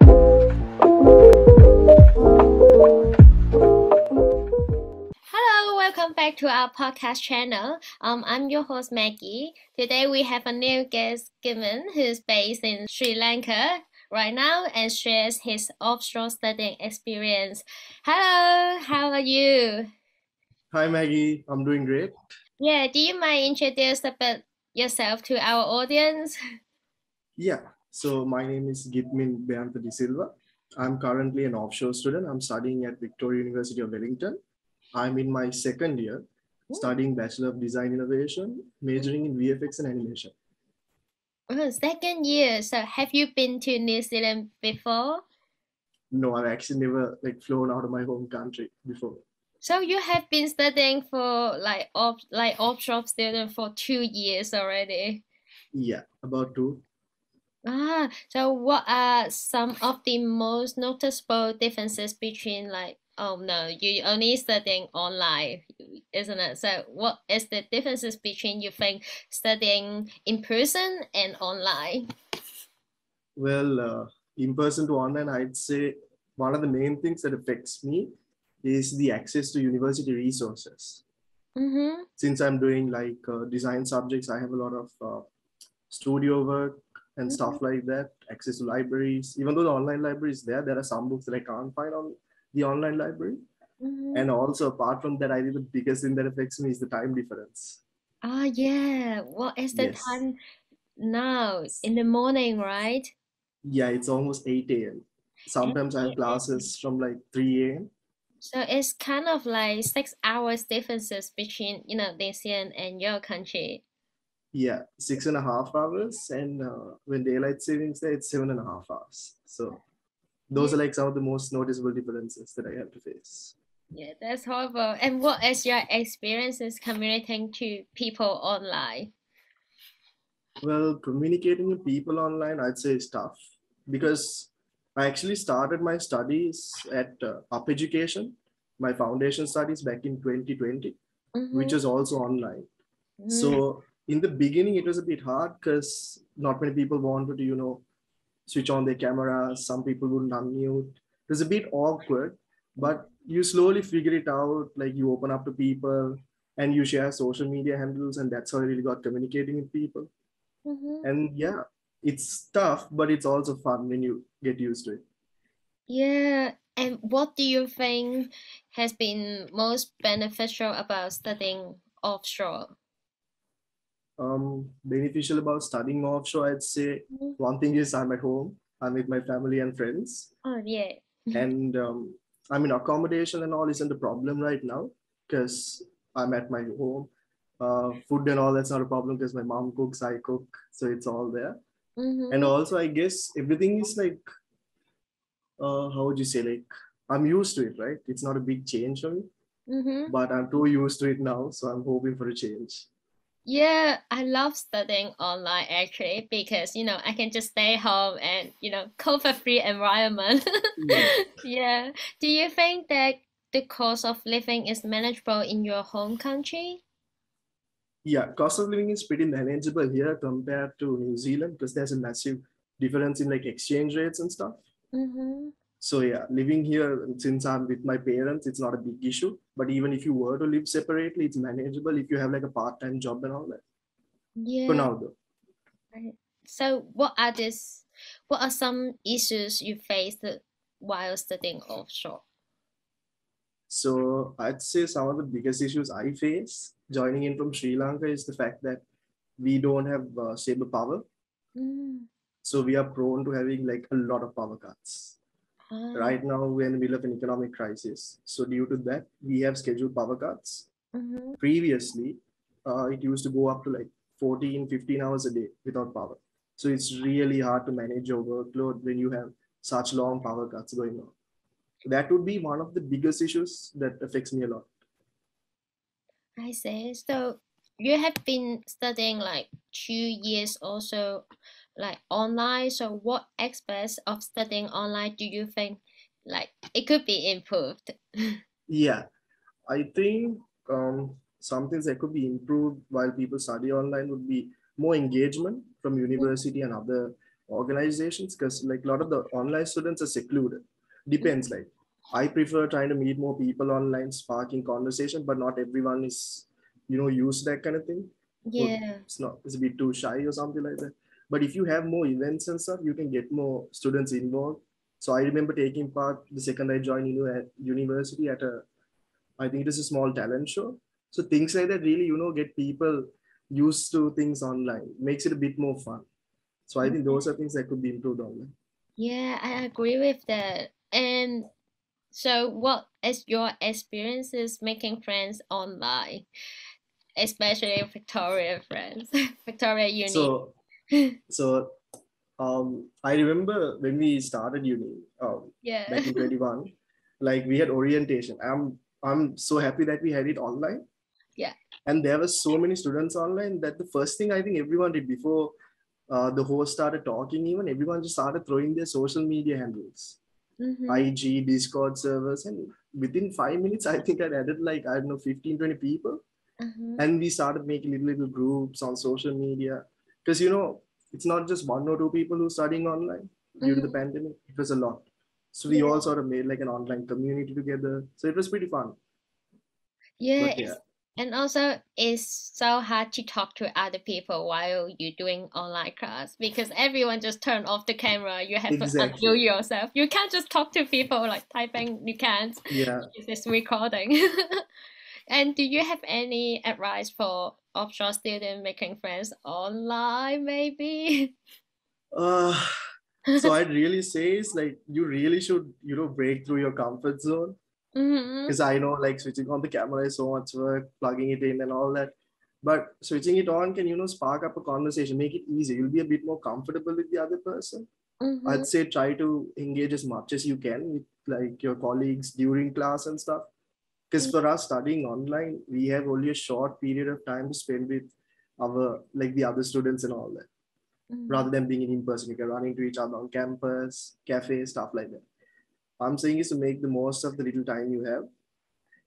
Hello, welcome back to our podcast channel. Um, I'm your host Maggie. Today we have a new guest, Githmin, who's based in Sri Lanka right now and shares his offshore studying experience. Hello, how are you? Hi Maggie, I'm doing great. Yeah, do you mind introduce a bit yourself to our audience? Yeah, so my name is Githmin Beanta de Silva. I'm currently an offshore student. I'm studying at Victoria University of Wellington. I'm in my second year studying Bachelor of Design Innovation, majoring in VFX and animation. Oh, second year. So have you been to New Zealand before? No, I've actually never like flown out of my home country before. So you have been studying for like off like offshore student for two years already. Yeah, about two. Ah, so what are some of the most noticeable differences between like oh no, you only studying online, isn't it? So what is the differences between you think studying in person and online? Well, uh, in person to online, I'd say one of the main things that affects me is the access to university resources. Mm-hmm. Since I'm doing like uh, design subjects, I have a lot of uh, studio work and stuff like that, access to libraries. Even though the online library is there, there are some books that I can't find on the online library. Mm-hmm. And also, apart from that, I think the biggest thing that affects me is the time difference. Ah, yeah. What is the Yes. time now? In the morning, right? Yeah, it's almost 8 a.m. Sometimes I have classes from like 3 a.m. So it's kind of like six hours differences between, you know, this and your country. Yeah, six and a half hours. And uh, when daylight savings there, it's seven and a half hours. So those Yeah. are like some of the most noticeable differences that I have to face. Yeah, that's horrible. And what is your experiences communicating to people online? Well, communicating with people online, I'd say is tough because I actually started my studies at uh, Up Education, my foundation studies back in 2020, which Mm-hmm. is also online. Mm, So in the beginning, it was a bit hard because not many people wanted to, you know, switch on their cameras. Some people wouldn't unmute. It was a bit awkward, but you slowly figure it out. Like you open up to people and you share social media handles, and that's how I really got communicating with people. mhm. And yeah, it's tough, but it's also fun when you get used to it. Yeah, and what do you think has been most beneficial about studying offshore? Um, beneficial about studying offshore, I'd say Mhm. one thing is I'm at home, I'm with my family and friends, Oh, yeah. and um, I mean accommodation and all isn't a problem right now because I'm at my home. Uh, food and all that's not a problem because my mom cooks, I cook, so it's all there. Mm-hmm. And also, I guess everything is like, uh, how would you say, like I'm used to it, right? It's not a big change for me. Mm-hmm. but I'm too used to it now, so I'm hoping for a change. Yeah, I love studying online actually because you know I can just stay home and you know COVID-free environment. Yeah. Yeah. Do you think that the cost of living is manageable in your home country? Yeah, cost of living is pretty manageable here compared to New Zealand because there's a massive difference in like exchange rates and stuff. Mm-hmm. So yeah, living here since I'm with my parents, it's not a big issue. But even if you were to live separately, it's manageable if you have like a part-time job and all that. Yeah. For now though. So what are this what are some issues you faced while studying offshore? So I'd say some of the biggest issues I face joining in from Sri Lanka is the fact that we don't have uh, stable power. Mm. So we are prone to having like a lot of power cuts. Ah. Right now, when we're in the middle of an economic crisis. So due to that, we have scheduled power cuts. Mhm. Previously, uh, it used to go up to like 14, 15 hours a day without power. So it's really hard to manage your workload when you have such long power cuts going on. That would be one of the biggest issues that affects me a lot. I see. So you have been studying like two years also like online. So what aspects of studying online do you think like it could be improved? Yeah, I think um, some things that could be improved while people study online would be more engagement from university and other organizations because like a lot of the online students are secluded. Depends like I prefer trying to meet more people online, sparking conversation, but not everyone is, you know, use that kind of thing. Yeah. It's not, it's a bit too shy or something like that. But if you have more events and stuff, you can get more students involved. So I remember taking part the second I joined you know, at university at a, I think it is a small talent show. So things like that really, you know, get people used to things online, makes it a bit more fun. So I think mm-hmm. those are things that could be improved online. Yeah, I agree with that. And so, what is your experiences making friends online, especially Victoria friends, Victoria Uni? So, so um, I remember when we started uni, um, yeah, back in 21, like we had orientation. I'm I'm so happy that we had it online. Yeah. And there were so many students online that the first thing I think everyone did before uh, the host started talking, even everyone just started throwing their social media handles. Mhm. IG, Discord servers, and within five minutes, I think I added like, I don't know, 15, 20 people. Mhm. And we started making little, little groups on social media. Because, you know, it's not just one or two people who are studying online due to the mm-hmm. pandemic, it was a lot. So we Yeah. all sort of made like an online community together. So it was pretty fun. Yeah, yeah. and also it's so hard to talk to other people while you're doing online class because everyone just turn off the camera. You have to Exactly. unmute yourself. You can't just talk to people like typing. You can't. Yeah. It's recording. And do you have any advice for offshore student making friends online, maybe? Uh, so I'd really say is like you really should, you know, break through your comfort zone. because I know like switching on the camera is so much work, plugging it in and all that. But switching it on can, you know, spark up a conversation, make it easy. You'll be a bit more comfortable with the other person. hmm I'd say try to engage as much as you can with like your colleagues during class and stuff. Because for us studying online, we have only a short period of time to spend with our like the other students and all that Mhm. rather than being in person. You can run into each other on campus, cafe, stuff like that. I'm saying is to make the most of the little time you have.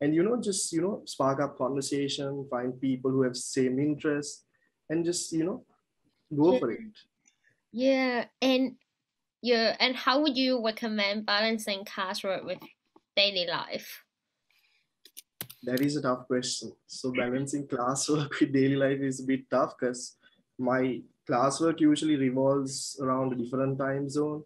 And you know, just you know, spark up conversation, find people who have same interests, and just you know, go Yeah. for it. Yeah, and yeah, and how would you recommend balancing classwork with daily life? That is a tough question. So mm-hmm. balancing classwork with daily life is a bit tough because my classwork usually revolves around a different time zone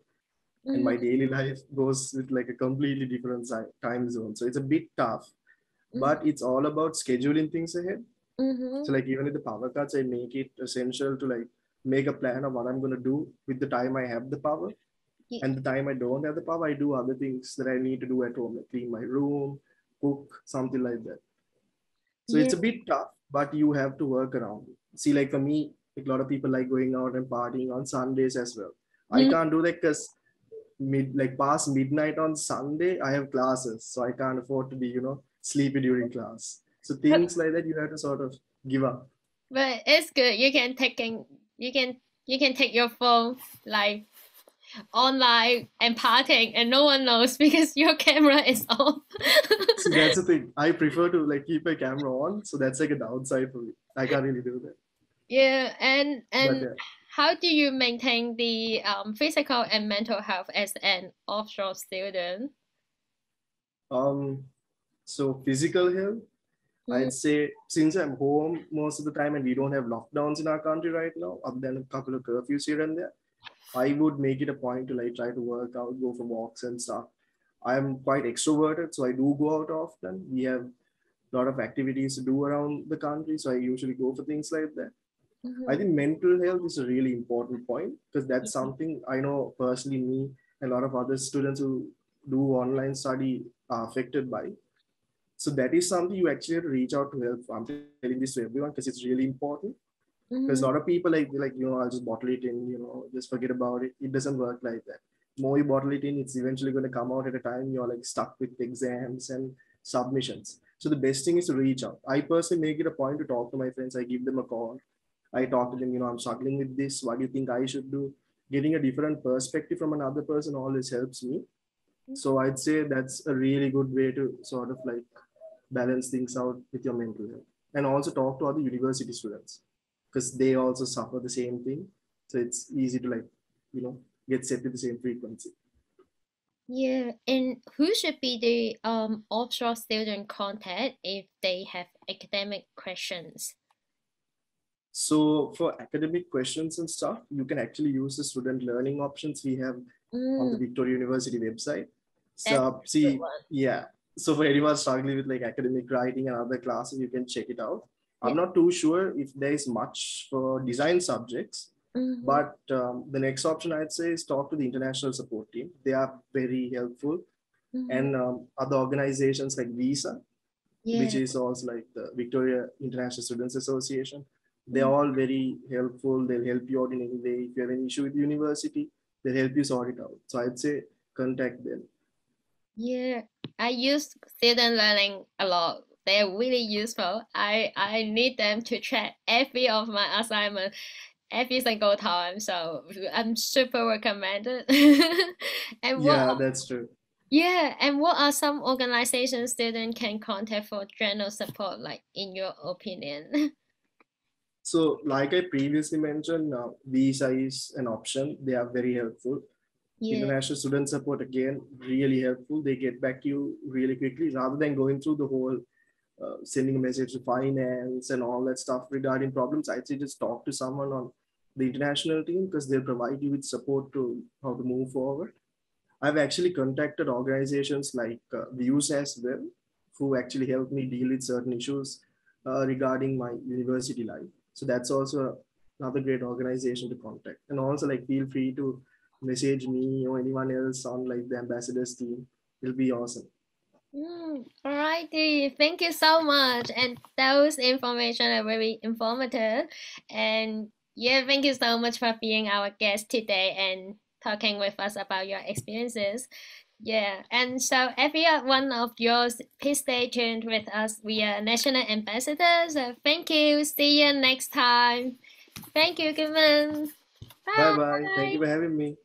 and my mm-hmm. daily life goes with like a completely different time zone so it's a bit tough mm-hmm. but it's all about scheduling things ahead Mm-hmm. so like even with the power cuts i make it essential to like make a plan of what i'm going to do with the time i have the power Yeah. and the time i don't have the power i do other things that i need to do at home like clean my room cook something like that so it's a bit tough but you have to work around it see like for me like a lot of people like going out and partying on sundays as well i Mhm. can't do that because mid like past midnight on Sunday, I have classes, so I can't afford to be, you know, sleepy during class. So things like that you have to sort of give up. But it's good. You can taking you can you can take your phone like online and partying and no one knows because your camera is on. So that's the thing. I prefer to like keep my camera on, so that's like a downside for me. I can't really do that. yeah, and and yeah. how do you maintain the um, physical and mental health as an offshore student? Um, so physical health, I'd say since I'm home most of the time and we don't have lockdowns in our country right now, other than a couple of curfews here and there, I would make it a point to like try to work out, go for walks and stuff. I'm quite extroverted, so I do go out often. We have a lot of activities to do around the country, so I usually go for things like that. Mhm. I think mental health is a really important point because that's Mhm. something I know personally me and a lot of other students who do online study are affected by. So that is something you actually have to reach out to help. I'm telling this to everyone because it's really important. Because a Mhm. lot of people like like you know I'll just bottle it in, you know, just forget about it. It doesn't work like that. More you bottle it in, it's eventually going to come out at a time you're like stuck with exams and submissions. So the best thing is to reach out. I personally make it a point to talk to my friends. I give them a call. I talk to them, you know, I'm struggling with this. What do you think I should do? Getting a different perspective from another person always helps me. So I'd say that's a really good way to sort of like balance things out with your mental health. And also talk to other university students because they also suffer the same thing. So it's easy to like you know get set to the same frequency. Yeah, and who should be the um offshore student contact if they have academic questions? So for academic questions and stuff, you can actually use the student learning options we have mm. on the mm. Victoria University website. So see, yeah. So for anyone struggling with like academic writing and other classes, you can check it out. I'm not too sure if there is much for design subjects, mm-hmm. but um, the next option I'd say is talk to the international support team. They are very helpful, mm-hmm. and um, other organizations like VISA, yeah. which is also like the Victoria International Students Association they're all very helpful they'll help you out in any way if you have an issue with the university they'll help you sort it out so i'd say contact them yeah i use student learning a lot they're really useful i i need them to check every of my assignment every single time so i'm super recommended and what, yeah that's true yeah and what are some organizations students can contact for general support like in your opinion So like I previously mentioned, uh, VISA is an option. They are very helpful. Yeah. International student support, again, really helpful. They get back to you really quickly rather than going through the whole uh, sending a message to finance and all that stuff regarding problems. I'd say just talk to someone on the international team because they'll provide you with support to how to move forward. I've actually contacted organizations like uh, Views as well, who actually helped me deal with certain issues uh, regarding my university life. So that's also another great organization to contact. And also like feel free to message me or anyone else on like the ambassadors team. It'll be awesome. Mm, all righty. Thank you so much. And those information are very informative. And yeah, thank you so much for being our guest today and talking with us about your experiences. Yeah, and so every one of yours, please stay tuned with us. We are national ambassadors. So thank you. See you next time. Thank you, Githmin. Bye bye. Thank you for having me.